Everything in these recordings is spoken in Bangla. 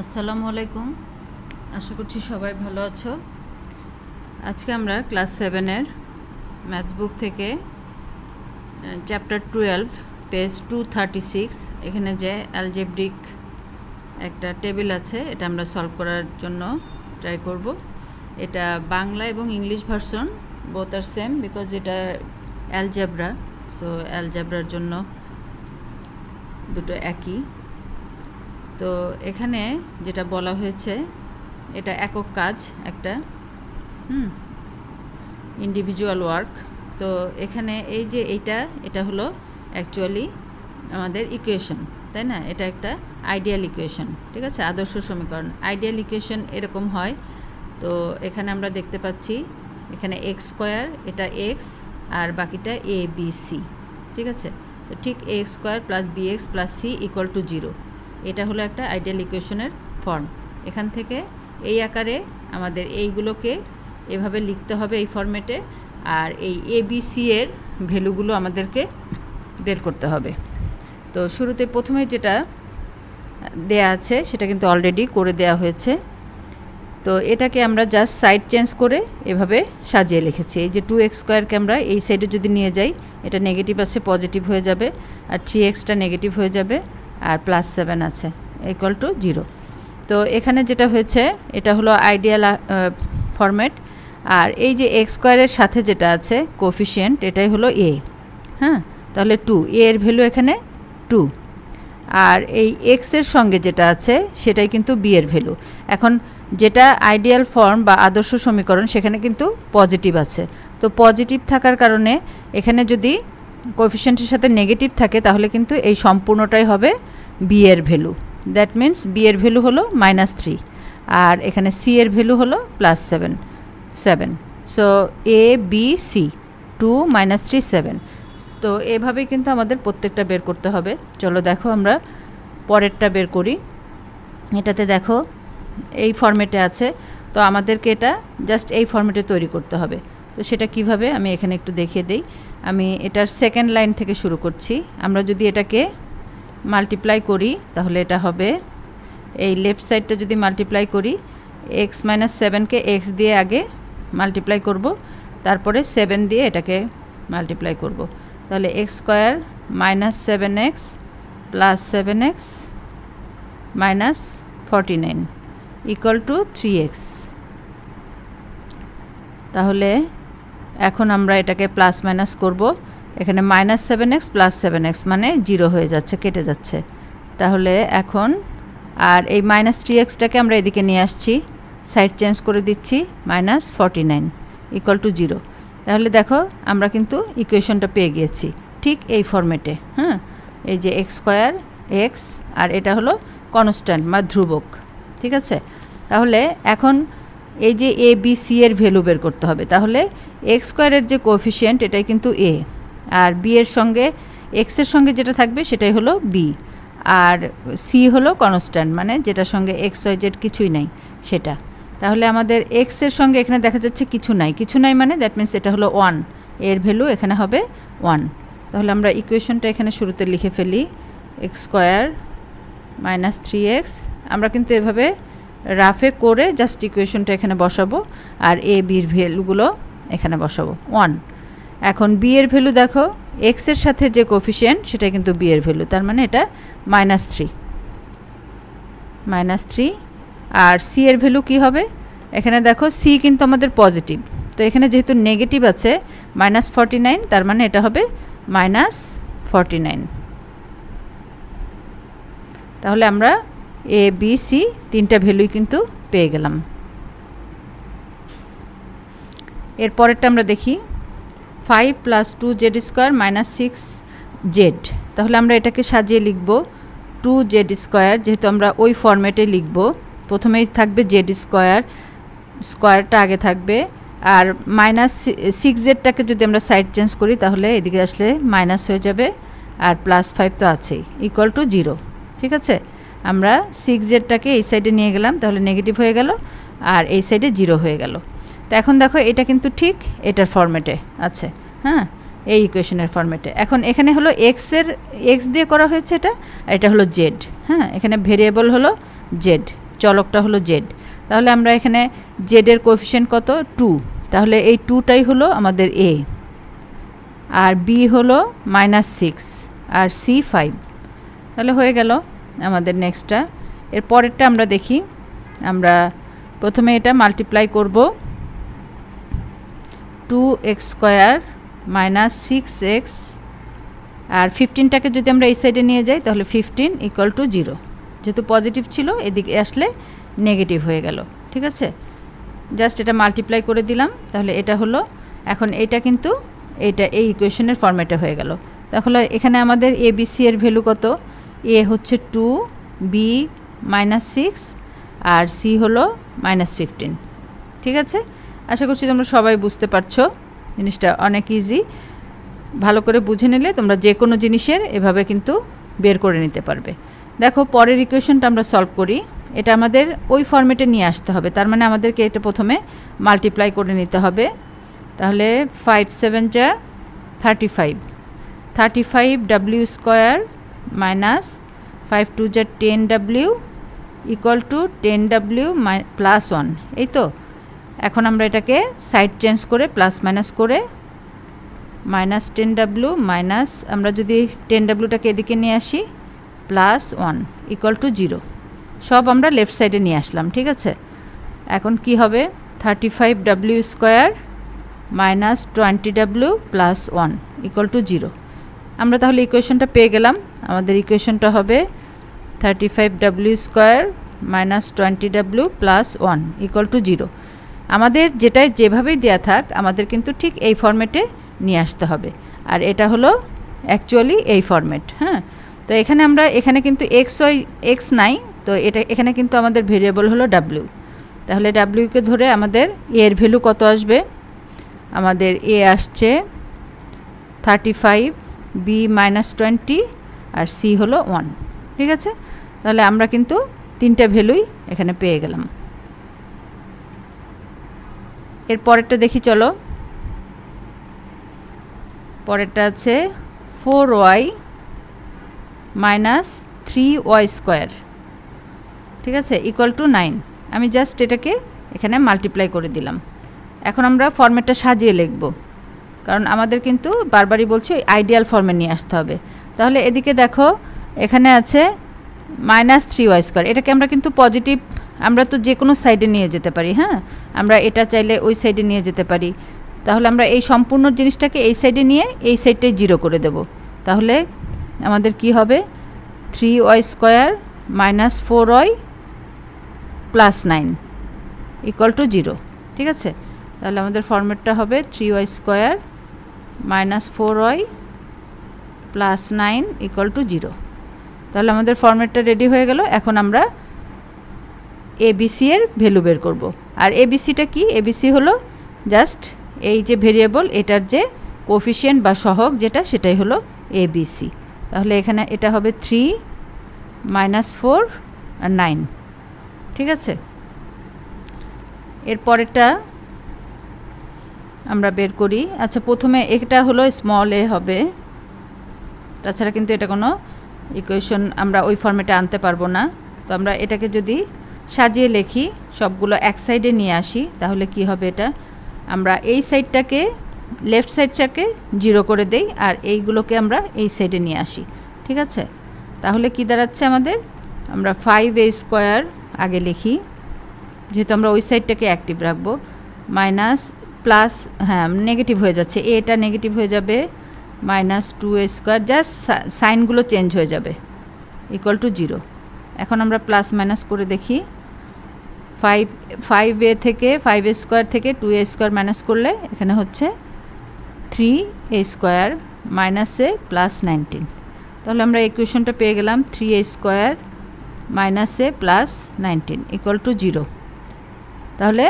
আসসালামু আলাইকুম। আশা করছি সবাই ভালো আছো। আজকে আমরা ক্লাস সেভেনের ম্যাথস বুক থেকে chapter twelve, page two thirty six, এখানে যে অ্যালজেব্রিক একটা টেবিল আছে, এটা আমরা সলভ করার জন্য ট্রাই করব। এটা বাংলা এবং English version both are same because এটা অ্যালজেব্রা সো অ্যালজেব্রার জন্য দুটো একই। তো এখানে যেটা বলা হয়েছে, এটা একক কাজ একটা, হুম ইন্ডিভিজুয়াল ওয়ার্ক তো এখানে এই যে এইটা, এটা হলো অ্যাকচুয়ালি আমাদের ইকুয়েশন তাই না? এটা একটা আইডিয়াল ইকুয়েশন ঠিক আছে? আদর্শ সমীকরণ। আইডিয়াল ইকুয়েশন এরকম হয়। তো এখানে আমরা দেখতে পাচ্ছি, এখানে এক্স স্কোয়ার এটা এক্স আর বাকিটা এ বি সি ঠিক আছে? তো ঠিক A square plus B X plus C equal to zero এটা হলো একটা আইডিয়াল ইকুয়েশনের ফর্ম এখান থেকে এই আকারে আমাদের এইগুলোকে এভাবে লিখতে হবে এই ফর্মেটে আর এই এবিসি এর ভ্যালুগুলো আমাদেরকে বের করতে হবে। তো শুরুতে প্রথমে যেটা দেয়া আছে সেটা কিন্তু অলরেডি করে দেয়া হয়েছে। তো এটাকে আমরা জাস্ট সাইড চেঞ্জ করে এভাবে সাজিয়ে লিখেছি। এই যে টু এক্স স্কোয়ারকে আমরা এই সাইডে যদি নিয়ে যাই, এটা নেগেটিভ আছে পজিটিভ হয়ে যাবে, আর থ্রি এক্সটা নেগেটিভ হয়ে যাবে। আর প্লাস সেভেন আছে ইকুয়াল টু জিরো তো এখানে যেটা হয়েছে, এটা হলো আইডিয়াল ফরম্যাট আর এই যে এক্স স্কোয়ারের সাথে যেটা আছে কোফিশিয়েন্ট এটাই হলো এ হ্যাঁ? তাহলে টু এ এর ভ্যালু এখানে টু আর এই এক্সের সঙ্গে যেটা আছে, সেটাই কিন্তু বি এর ভ্যালু এখন যেটা আইডিয়াল ফর্ম বা আদর্শ সমীকরণ, সেখানে কিন্তু পজিটিভ আছে। তো পজিটিভ থাকার কারণে এখানে যদি কোফিশিয়েন্টের সাথে নেগেটিভ থাকে, তাহলে কিন্তু এই সম্পূর্ণটাই হবে বি এর ভ্যালু। দ্যাট মিন্স বি এর ভ্যালু হলো মাইনাস থ্রি আর এখানে সি এর ভ্যালু হলো plus seven seven so A B C to minus three seven তো এভাবেই কিন্তু আমাদের প্রত্যেকটা বের করতে হবে। চলো দেখো আমরা পরেরটা বের করি। এটাতে দেখো, এই ফর্মেটে আছে। তো আমাদেরকে এটা জাস্ট এই ফর্মেটে তৈরি করতে হবে। তো সেটা কীভাবে আমি এখানে একটু দেখিয়ে দিই। আমি এটার সেকেন্ড লাইন থেকে শুরু করছি। আমরা যদি এটাকে মাল্টিপ্লাই করি, তাহলে এটা হবে এই লেফট সাইডটা যদি মাল্টিপ্লাই করি এক্স মাইনাস সেভেনকে এক্স দিয়ে আগে মাল্টিপ্লাই করব, তারপরে সেভেন দিয়ে এটাকে মাল্টিপ্লাই করব। তাহলে X square minus seven X plus seven X minus forty nine equal to three X তাহলে এখন আমরা এটাকে প্লাস মাইনাস করব। এখানে minus seven X plus seven X মানে জিরো হয়ে যাচ্ছে, কেটে যাচ্ছে। তাহলে এখন, আর এই মাইনাস থ্রি এক্সটাকে আমরা এদিকে নিয়ে আসছি। সাইড চেঞ্জ করে দিচ্ছি minus forty nine equal to zero তাহলে দেখো, আমরা কিন্তু ইকুয়েশনটা পেয়ে গিয়েছি। ঠিক এই ফর্মেটে হ্যাঁ এই যে এক্স স্কোয়ার এক্স আর এটা হলো কনস্ট্যান্ট বা ধ্রুবক। ঠিক আছে? তাহলে এখন এই যে এ বি সি এর ভ্যালু বের করতে হবে, তাহলে এক্স স্কোয়ারের যে কোফিশিয়েন্ট এটাই কিন্তু এ আর বি এর সঙ্গে এক্সের সঙ্গে যেটা থাকবে সেটাই হলো বি আর সি হলো কনস্ট্যান্ট মানে যেটার সঙ্গে এক্স ওয়াই জেড কিছুই নাই, সেটা। তাহলে আমাদের এক্সের সঙ্গে এখানে দেখা যাচ্ছে কিছু নাই কিছু নাই মানে দ্যাট মিন্স এটা হলো ওয়ানের ভ্যালু এখানে হবে ওয়ান তাহলে আমরা ইকুয়েশনটা এখানে শুরুতে লিখে ফেলি X square minus three X আমরা কিন্তু এভাবে রাফে করে জাস্ট ইকুয়েশনটা এখানে বসাবো আর এ বির ভ্যালুগুলো এখানে বসাবো। ওয়ান এখন বি এর ভ্যালু দেখো এক্সের সাথে যে কোফিশিয়েন্ট সেটা কিন্তু বি এর ভ্যালু, তার মানে এটা মাইনাস থ্রি মাইনাস থ্রি আর সি এর ভ্যালু কী হবে? এখানে দেখো সি কিন্তু আমাদের পজিটিভ তো এখানে যেহেতু নেগেটিভ আছে মাইনাস ফর্টি নাইন তার মানে এটা হবে মাইনাস ফর্টি নাইন তাহলে আমরা এ বি সি তিনটা ভ্যালুই কিন্তু পেয়ে গেলাম। এর পরেরটা আমরা দেখি। Five plus two Z square minus six Z তাহলে আমরা এটাকে সাজিয়ে লিখব টু জেড স্কোয়ার যেহেতু আমরা ওই ফর্মেটে লিখব। প্রথমেই থাকবে জেড স্কোয়ার স্কোয়ারটা আগে থাকবে। আর মাইনাস সিক্স জেডটাকে যদি আমরা সাইড চেঞ্জ করি, তাহলে এদিকে আসলে মাইনাস হয়ে যাবে। আর প্লাস ফাইভ তো আছেই ইকুয়াল টু জিরো ঠিক আছে? আমরা সিক্স জেডটাকে এই সাইডে নিয়ে গেলাম, তাহলে নেগেটিভ হয়ে গেল, আর এই সাইডে জিরো হয়ে গেল। তো এখন দেখো, এটা কিন্তু ঠিক এটার ফর্মেটে আছে হ্যাঁ? এই ইকুয়েশনের ফর্মেটে এখন এখানে হলো এক্সের এক্স দিয়ে করা হয়েছে এটা, আর এটা হলো জেড হ্যাঁ? এখানে ভেরিয়েবল হলো জেড চলকটা হলো জেড তাহলে আমরা এখানে জেডের কোফিশিয়েন্ট কত? টু তাহলে এই টুটাই হলো আমাদের এ আর বি হলো মাইনাস সিক্স আর সি ফাইভ তাহলে হয়ে গেল আমাদের নেক্সটটা এর পরেরটা আমরা দেখি। আমরা প্রথমে এটা মাল্টিপ্লাই করব। Two x square minus six x আর ফিফটিনটাকে যদি আমরা এই সাইডে নিয়ে যাই, তাহলে ফিফটিন ইকুয়াল টু জিরো যেহেতু পজিটিভ ছিল, এদিকে আসলে নেগেটিভ হয়ে গেল। ঠিক আছে? জাস্ট এটা মাল্টিপ্লাই করে দিলাম। তাহলে এটা হলো, এখন এটা কিন্তু, এটা এই ইকুয়েশনের ফর্মেটে হয়ে গেল। তাহলে এখানে আমাদের এবিসি এর ভ্যালু কত? এ হচ্ছে টু বি মাইনাস সিক্স আর সি হলো মাইনাস ফিফটিন ঠিক আছে? আশা করছি তোমরা সবাই বুঝতে পারছ। জিনিসটা অনেক ইজি ভালো করে বুঝে নিলে তোমরা যে কোনো জিনিসের এভাবে কিন্তু বের করে নিতে পারবে। দেখো, পরের ইকুয়েশনটা আমরা সলভ করি। এটা আমাদের ওই ফর্মেটে নিয়ে আসতে হবে। তার মানে আমাদেরকে এটা প্রথমে মাল্টিপ্লাই করে নিতে হবে। তাহলে ফাইভ সেভেন যা thirty five thirty five W square minus five two যা ten W equal to ten W plus one এই তো? এখন আমরা এটাকে সাইড চেঞ্জ করে প্লাস মাইনাস করে মাইনাস টেন ডাব্লু মাইনাস আমরা যদি টেন ডাব্লুটাকে এদিকে নিয়ে আসি plus one equal to zero সব আমরা লেফট সাইডে নিয়ে আসলাম, ঠিক আছে? এখন কি হবে? Thirty five W square minus twenty W plus one equal to zero আমরা তাহলে ইকুয়েশনটা পেয়ে গেলাম। আমাদের ইকুয়েশনটা হবে thirty five W square minus twenty W plus one equal to zero আমাদের যেটাই যেভাবেই দেয়া থাক, আমাদের কিন্তু ঠিক এই ফর্মেটে নিয়ে আসতে হবে। আর এটা হলো অ্যাকচুয়ালি এই ফর্মেট হ্যাঁ? তো এখানে আমরা, এখানে কিন্তু এক্স ওয়াই এক্স নাই, তো এটা, এখানে কিন্তু আমাদের ভেরিয়েবল হলো ডাব্লিউ তাহলে ডাব্লিউকে ধরে আমাদের এ এর ভ্যালু কত আসবে? আমাদের এ আসছে thirty five b minus twenty আর সি হলো ওয়ান ঠিক আছে? তাহলে আমরা কিন্তু তিনটা ভ্যালুই এখানে পেয়ে গেলাম। এর পরেরটা দেখি চলো। পরেরটা আছে four y minus three y square ঠিক আছে? ইকুয়াল টু নাইন আমি জাস্ট এটাকে এখানে মাল্টিপ্লাই করে দিলাম। এখন আমরা ফর্মেটটা সাজিয়ে লিখব। কারণ আমাদের কিন্তু বারবারই বলছি আইডিয়াল ফর্মে নিয়ে আসতে হবে। তাহলে এদিকে দেখো, এখানে আছে মাইনাস থ্রি ওয়াই স্কোয়ার এটাকে আমরা কিন্তু পজিটিভ আমরা তো যে কোনো সাইডে নিয়ে যেতে পারি হ্যাঁ? আমরা এটা চাইলে ওই সাইডে নিয়ে যেতে পারি। তাহলে আমরা এই সম্পূর্ণ জিনিসটাকে এই সাইডে নিয়ে এই সাইডটাই জিরো করে দেব। তাহলে আমাদের কি হবে? Three y square minus four y plus nine equal to zero ঠিক আছে? তাহলে আমাদের ফর্মেটটা হবে three y square minus four y plus nine equal to zero তাহলে আমাদের ফর্মেটটা রেডি হয়ে গেল। এখন আমরা এবিসি এর ভ্যালু বের করব। আর এবিসিটা কি? এবিসি হলো জাস্ট এই যে ভেরিয়েবল এটার যে কোফিশিয়েন্ট বা সহগ যেটা, সেটাই হলো এবিসি তাহলে এখানে এটা হবে থ্রি মাইনাস ফোর আর নাইন ঠিক আছে? এর পরেরটা আমরা বের করি। আচ্ছা প্রথমে এটা হলো স্মল এ হবে। তাছাড়া কিন্তু এটা কোনো ইকুয়েশন আমরা ওই ফর্মেটে আনতে পারব না। তো আমরা এটাকে যদি সাজিয়ে লেখি, সবগুলো এক সাইডে নিয়ে আসি, তাহলে কি হবে এটা? আমরা এই সাইডটাকে লেফট সাইডটাকে জিরো করে দেই আর এইগুলোকে আমরা এই সাইডে নিয়ে আসি। ঠিক আছে? তাহলে কি দাঁড়াচ্ছে আমাদের? আমরা ফাইভ এ স্কোয়ার আগে লিখি। যেহেতু আমরা ওই সাইডটাকে অ্যাক্টিভ রাখব। মাইনাস প্লাস হ্যাঁ নেগেটিভ হয়ে যাচ্ছে। এটা নেগেটিভ হয়ে যাবে। Minus two a square just সাইনগুলো change হয়ে যাবে ইকুয়াল টু জিরো এখন আমরা প্লাস মাইনাস করে দেখি ফাইভ ফাইভ এ থেকে ফাইভ এ স্কোয়ার থেকে টু এ স্কোয়ার মাইনাস করলে এখানে হচ্ছে three a square minus a plus nineteen তাহলে আমরা ইকুয়েশনটা পেয়ে গেলাম three a square minus a plus nineteen equal to zero তাহলে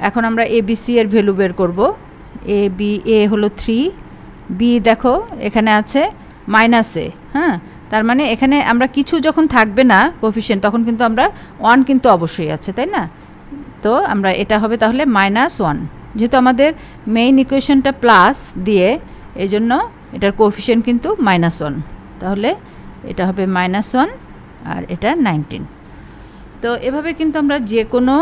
এখন আমরা এ বি সি এর ভ্যালু বের করব এ বি এ হলো থ্রি বি দেখো, এখানে আছে মাইনাস হ্যাঁ? তার মানে এখানে আমরা কিছু যখন থাকবে না কোফিশিয়েন্ট তখন কিন্তু আমরা ওয়ান কিন্তু অবশ্যই আছে, তাই না? তো আমরা এটা হবে তাহলে মাইনাস ওয়ান যেহেতু আমাদের মেইন ইকুয়েশনটা প্লাস দিয়ে এই জন্য এটার কোফিশিয়েন্ট কিন্তু মাইনাস ওয়ান তাহলে এটা হবে মাইনাস ওয়ান আর এটা নাইনটিন তো এভাবে কিন্তু আমরা যে কোনো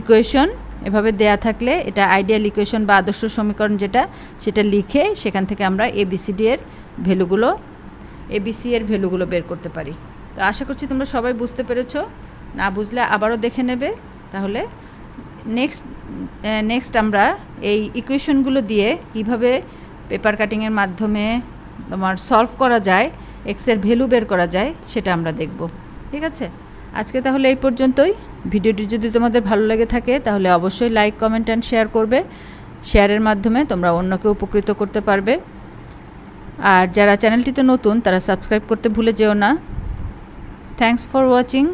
ইকুয়েশন এভাবে দেয়া থাকলে এটা আইডিয়াল ইকুয়েশন বা আদর্শ সমীকরণ যেটা, সেটা লিখে সেখান থেকে আমরা এবিসিডি এর ভ্যালুগুলো এবিসি এর ভ্যালুগুলো বের করতে পারি। তো আশা করছি তোমরা সবাই বুঝতে পেরেছ। না বুঝলে আবারও দেখে নেবে। তাহলে নেক্সট নেক্সট আমরা এই ইকুয়েশনগুলো দিয়ে কীভাবে পেপার কাটিংয়ের মাধ্যমে তোমার সলভ করা যায় এক্সের ভ্যালু বের করা যায়, সেটা আমরা দেখব। ঠিক আছে? আজকে তাহলে এই পর্যন্তই। ভিডিওটি যদি তোমাদের ভালো লেগে থাকে, তাহলে অবশ্যই লাইক কমেন্ট অ্যান্ড শেয়ার করবে। শেয়ারের মাধ্যমে তোমরা অন্যকে উপকৃত করতে পারবে। আর যারা চ্যানেলটিতে নতুন, তারা সাবস্ক্রাইব করতে ভুলে যেও না। Thanks for watching